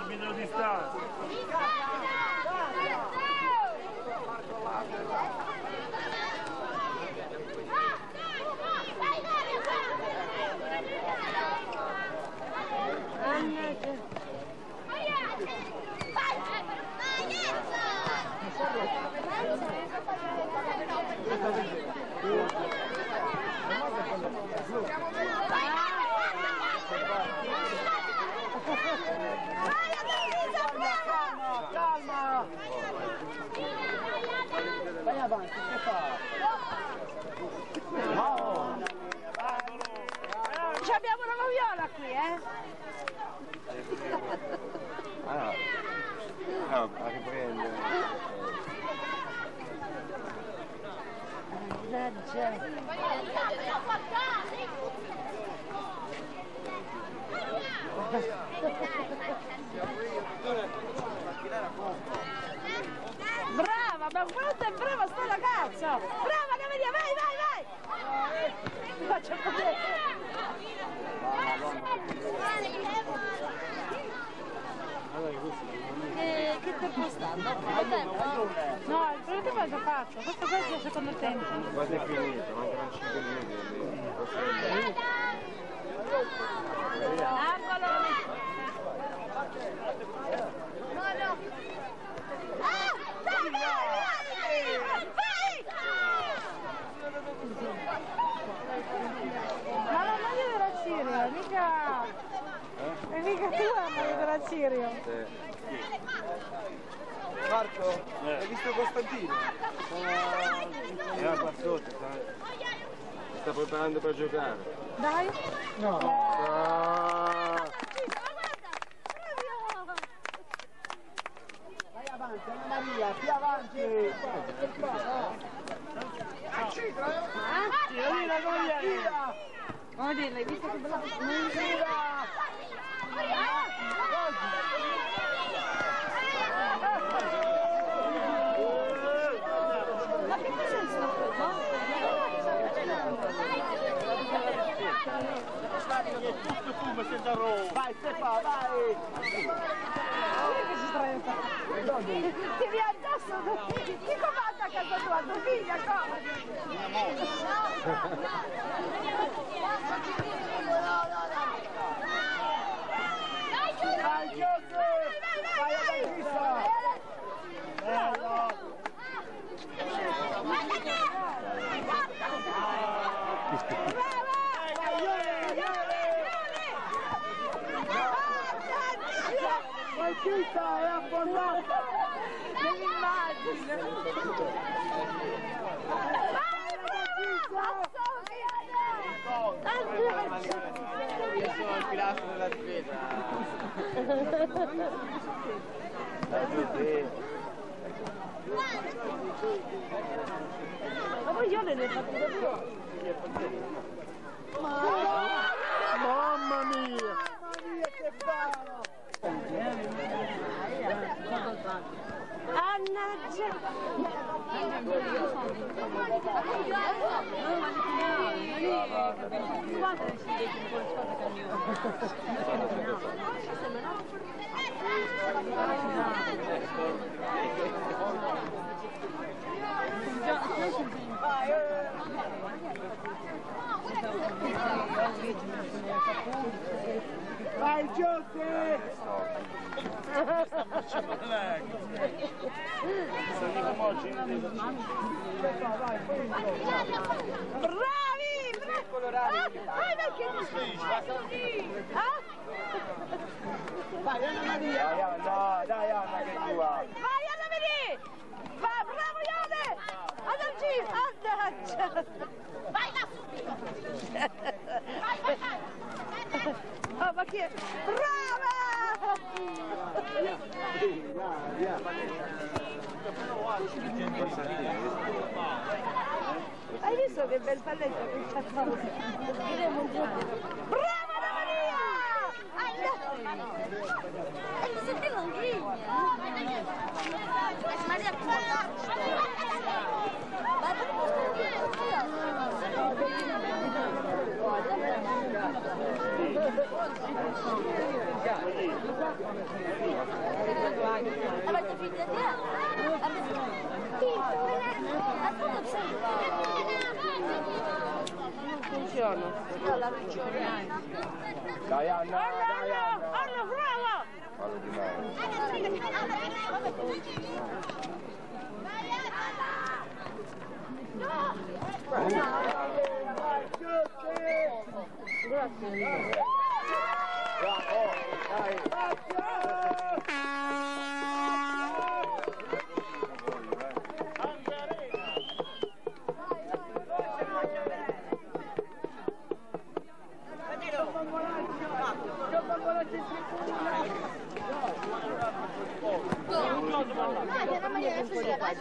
L'arbitro di Stato. Siamo avanti, che fa? No! Ci abbiamo una moviola qui, eh? Ah, no, a riprendere. Brava, ma quanto è brava sto ragazzo! Brava Camelia, vai, vai, vai! Faccio vedere! Che, che tempo sta? No, primo tempo? No, il primo tempo è già fatto, questo è il secondo tempo. Quasi è finito, mancano 5 minuti. Angolo! No, no! Ah! Dai, vai! Vai! Ma la maglia della Cirio, è mica... È mica tua la della Cirio. Marco, hai visto Costantino? Era qua sotto, sta preparando per giocare. Dai! No! Ah, Vai avanti, Anna Maria, più avanti! Ah? Gira! Come dire, hai visto che bella... Gira! Ma che cos'è il Tutto fumo senza roba. Vai Stefano, vai! che si stretta? Ti viene addosso? Chi comanda a casa tua? Tua figlia, come? Vai Giuseppe! Vai ad Alvisa! Bello! Vai Ione, Chita, è affondata! io sono il pilastro della difesa. Dai, Giuseppe. Ma poi io le fatte davvero. Mamma mia! Mamma mia Stefano! Annaggia! Vai Giuseppe! Bravi! Bravi! Ah, perché non Ah? Vai Anna Maria! Dai, Anna, dai, Anna, che tu vai. Vai Anna Maria! Va, bravo Ione! Annaggia! Annaggia! Vai là subito! Vai, vai, vai! È? Brava! Hai visto che bel palletto che c'ha fatto. Brava Maria! Avete finito di Funziona. Dai Anna, dai Anna, Anna. Anna, brava! Fallo di mano. Vai 那天他们也是去打，